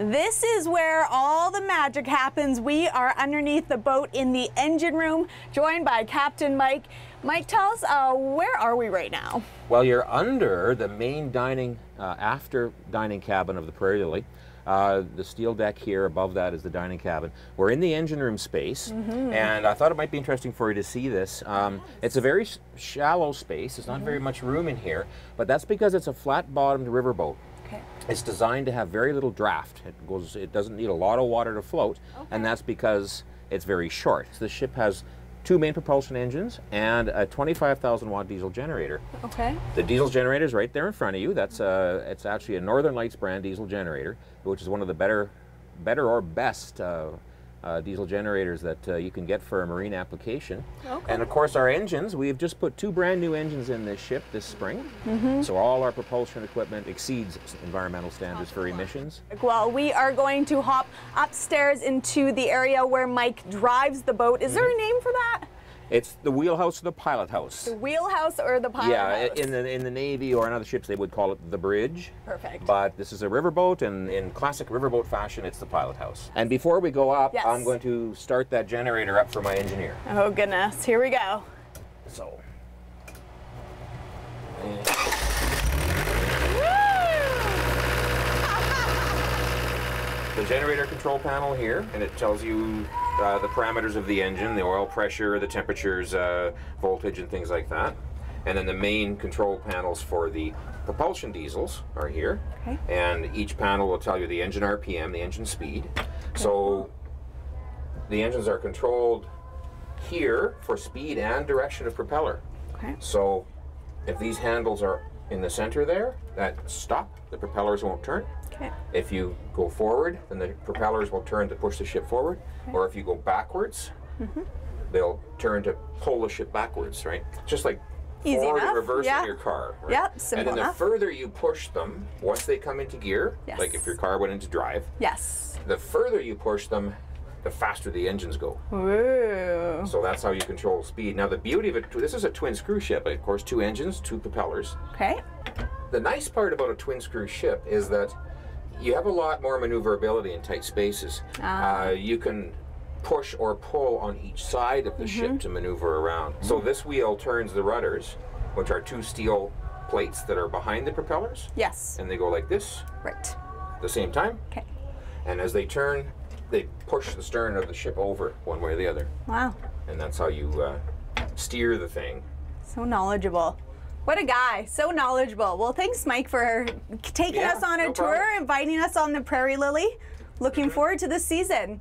This is where all the magic happens. We are underneath the boat in the engine room, joined by Captain Mike. Mike, tell us, uh, where are we right now? Well, you're under the main dining, uh, after dining cabin of the Prairie Lily. Uh, the steel deck here, above that is the dining cabin. We're in the engine room space, mm -hmm. and I thought it might be interesting for you to see this. Um, it's a very shallow space. It's not mm -hmm. very much room in here, but that's because it's a flat-bottomed riverboat. It's designed to have very little draft. It goes. It doesn't need a lot of water to float, okay. and that's because it's very short. So the ship has two main propulsion engines and a 25,000 watt diesel generator. Okay. The diesel generator is right there in front of you. That's a, it's actually a Northern Lights brand diesel generator, which is one of the better, better or best uh, uh, diesel generators that uh, you can get for a marine application. Okay. And of course our engines, we've just put two brand new engines in this ship this spring. Mm -hmm. So all our propulsion equipment exceeds environmental standards for emissions. Well, we are going to hop upstairs into the area where Mike drives the boat. Is mm -hmm. there a mm-hmm. name for that? It's the wheelhouse or the pilot house. The wheelhouse or the pilot house? yeah, house. in the in the Navy or in other ships they would call it the bridge. Perfect. But this is a riverboat, and in classic riverboat fashion, it's the pilot house. And before we go up, yes. I'm going to start that generator up for my engineer. Oh goodness, here we go. So. the generator control panel here, and it tells you uh, the parameters of the engine, the oil pressure, the temperatures, uh, voltage, and things like that. And then the main control panels for the propulsion diesels are here. Okay. And each panel will tell you the engine RPM, the engine speed. So the engines are controlled here for speed and direction of propeller. Okay. So if these handles are in the center there, that stop, the propellers won't turn. Okay. If you go forward, then the propellers will turn to push the ship forward. Okay. Or if you go backwards, mm -hmm. they'll turn to pull the ship backwards, right? Just like Easy forward enough. and reverse yeah. in your car. Right? Yep, simple And then enough. the further you push them, once they come into gear, yes. like if your car went into drive, yes. the further you push them, the faster the engines go. Ooh. So that's how you control speed. Now the beauty of it, this is a twin screw ship, of course, two engines, two propellers. Okay. The nice part about a twin screw ship is that you have a lot more maneuverability in tight spaces. Ah. Uh, you can push or pull on each side of the mm -hmm. ship to maneuver around. So this wheel turns the rudders, which are two steel plates that are behind the propellers. Yes. And they go like this. Right. At the same time. Okay. And as they turn, they push the stern of the ship over one way or the other. Wow. And that's how you uh, steer the thing. So knowledgeable. What a guy, so knowledgeable. Well, thanks, Mike, for taking yeah, us on a no tour, problem. inviting us on the Prairie Lily. Looking mm -hmm. forward to this season.